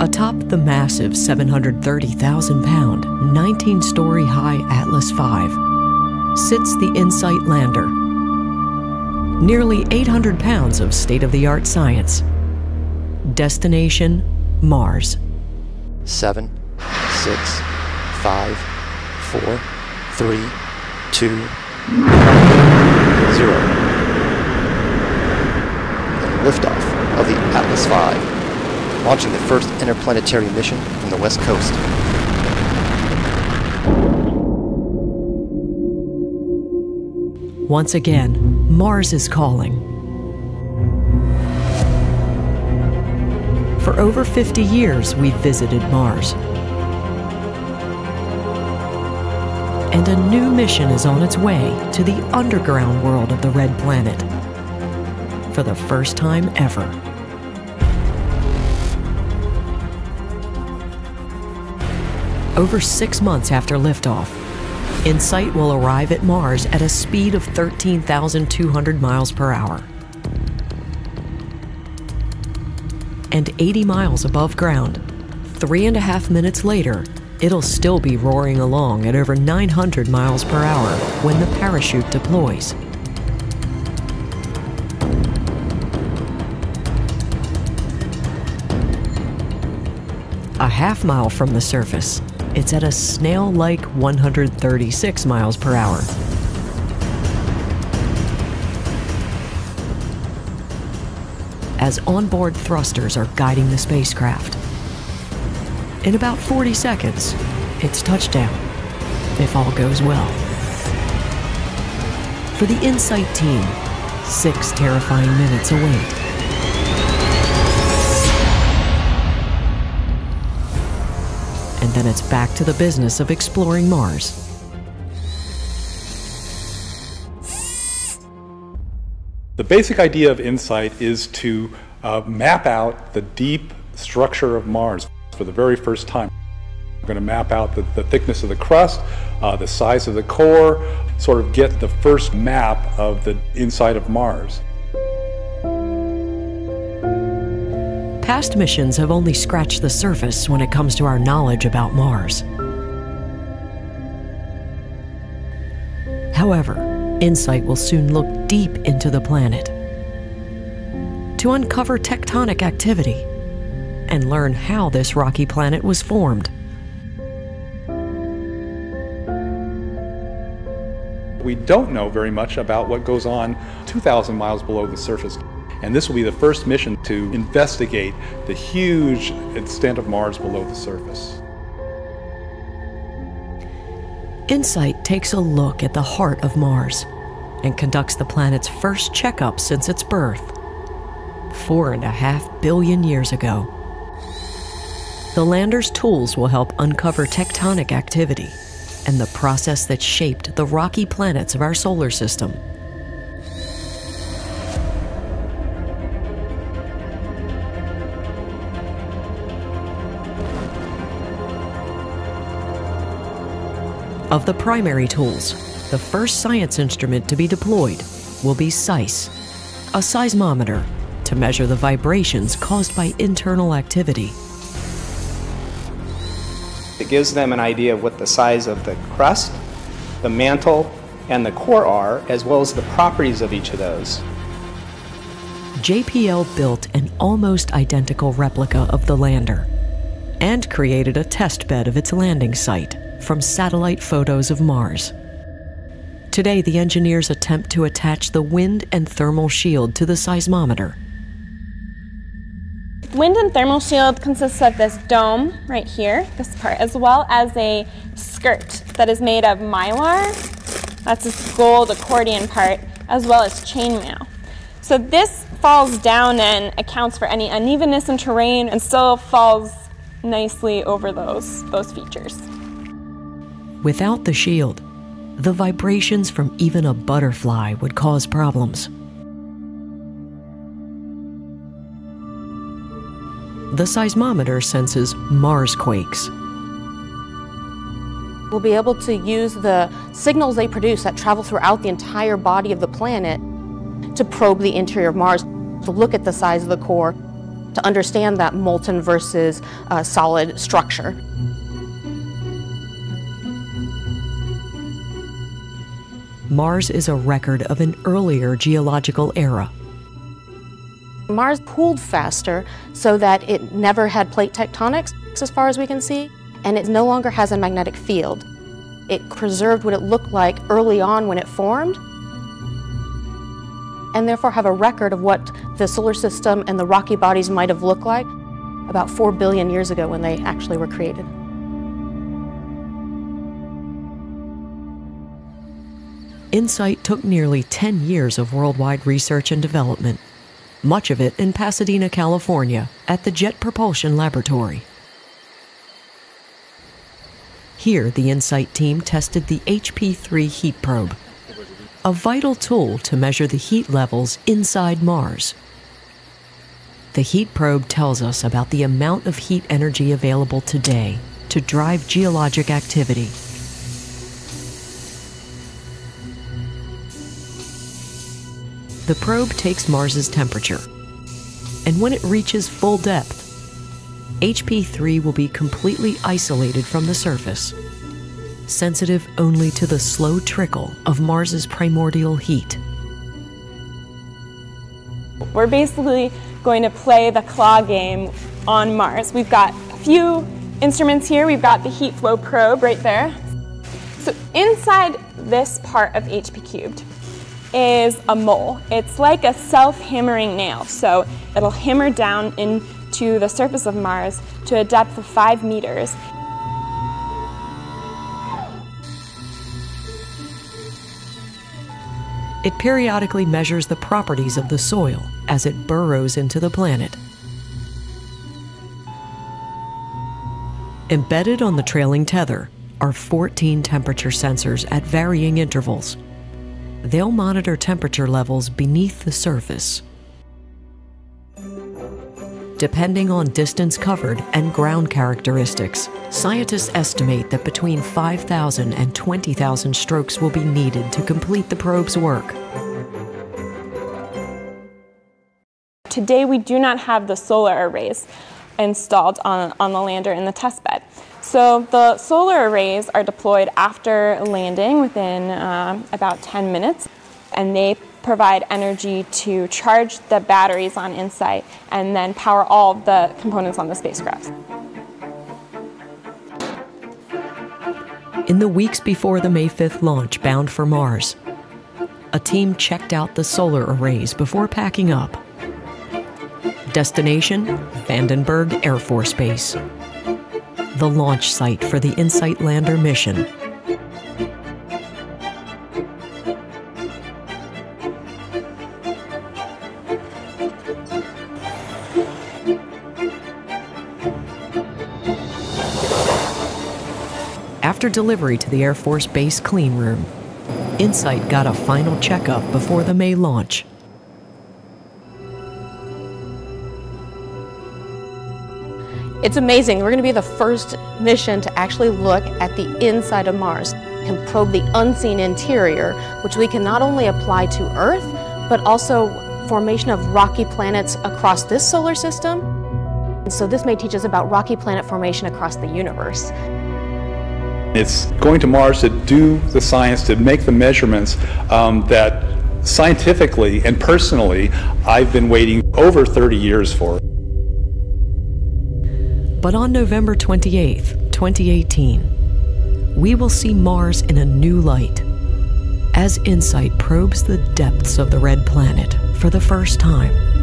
Atop the massive 730,000 pound, 19 story high Atlas V sits the InSight lander. Nearly 800 pounds of state of the art science. Destination Mars. Seven, six, five, four, three, two, zero. And liftoff of the Atlas V, launching the first interplanetary mission from the West Coast. Once again, Mars is calling. For over 50 years, we've visited Mars. And a new mission is on its way to the underground world of the Red Planet. For the first time ever. Over six months after liftoff, InSight will arrive at Mars at a speed of 13,200 miles per hour. And 80 miles above ground, three and a half minutes later, it'll still be roaring along at over 900 miles per hour when the parachute deploys. A half mile from the surface, it's at a snail like 136 miles per hour. As onboard thrusters are guiding the spacecraft. In about 40 seconds, it's touchdown, if all goes well. For the InSight team, six terrifying minutes await. And it's back to the business of exploring Mars. The basic idea of InSight is to uh, map out the deep structure of Mars for the very first time. We're going to map out the, the thickness of the crust, uh, the size of the core, sort of get the first map of the inside of Mars. Past missions have only scratched the surface when it comes to our knowledge about Mars. However, InSight will soon look deep into the planet to uncover tectonic activity and learn how this rocky planet was formed. We don't know very much about what goes on 2,000 miles below the surface. And this will be the first mission to investigate the huge extent of Mars below the surface. InSight takes a look at the heart of Mars and conducts the planet's first checkup since its birth, four and a half billion years ago. The lander's tools will help uncover tectonic activity and the process that shaped the rocky planets of our solar system. Of the primary tools, the first science instrument to be deployed will be SEIS, a seismometer to measure the vibrations caused by internal activity. It gives them an idea of what the size of the crust, the mantle, and the core are, as well as the properties of each of those. JPL built an almost identical replica of the lander and created a test bed of its landing site from satellite photos of Mars. Today, the engineers attempt to attach the wind and thermal shield to the seismometer. Wind and thermal shield consists of this dome right here, this part, as well as a skirt that is made of mylar. That's this gold accordion part, as well as chainmail. So this falls down and accounts for any unevenness in terrain and still falls nicely over those, those features. Without the shield, the vibrations from even a butterfly would cause problems. The seismometer senses Mars quakes. We'll be able to use the signals they produce that travel throughout the entire body of the planet to probe the interior of Mars, to look at the size of the core, to understand that molten versus uh, solid structure. Mars is a record of an earlier geological era. Mars cooled faster so that it never had plate tectonics, as far as we can see, and it no longer has a magnetic field. It preserved what it looked like early on when it formed, and therefore have a record of what the solar system and the rocky bodies might have looked like about 4 billion years ago when they actually were created. InSight took nearly 10 years of worldwide research and development, much of it in Pasadena, California, at the Jet Propulsion Laboratory. Here, the InSight team tested the HP3 heat probe, a vital tool to measure the heat levels inside Mars. The heat probe tells us about the amount of heat energy available today to drive geologic activity the probe takes Mars's temperature. And when it reaches full depth, HP3 will be completely isolated from the surface, sensitive only to the slow trickle of Mars's primordial heat. We're basically going to play the claw game on Mars. We've got a few instruments here. We've got the heat flow probe right there. So inside this part of HP cubed, is a mole. It's like a self-hammering nail, so it'll hammer down into the surface of Mars to a depth of five meters. It periodically measures the properties of the soil as it burrows into the planet. Embedded on the trailing tether are 14 temperature sensors at varying intervals they'll monitor temperature levels beneath the surface. Depending on distance covered and ground characteristics, scientists estimate that between 5,000 and 20,000 strokes will be needed to complete the probe's work. Today, we do not have the solar arrays installed on, on the lander in the testbed. So the solar arrays are deployed after landing within uh, about 10 minutes, and they provide energy to charge the batteries on InSight and then power all the components on the spacecraft. In the weeks before the May 5th launch bound for Mars, a team checked out the solar arrays before packing up. Destination Vandenberg Air Force Base the launch site for the InSight lander mission. After delivery to the Air Force Base clean room, InSight got a final checkup before the May launch. It's amazing. We're going to be the first mission to actually look at the inside of Mars and probe the unseen interior, which we can not only apply to Earth, but also formation of rocky planets across this solar system. And so this may teach us about rocky planet formation across the universe. It's going to Mars to do the science, to make the measurements um, that scientifically and personally I've been waiting over 30 years for. But on November 28, 2018, we will see Mars in a new light as InSight probes the depths of the red planet for the first time.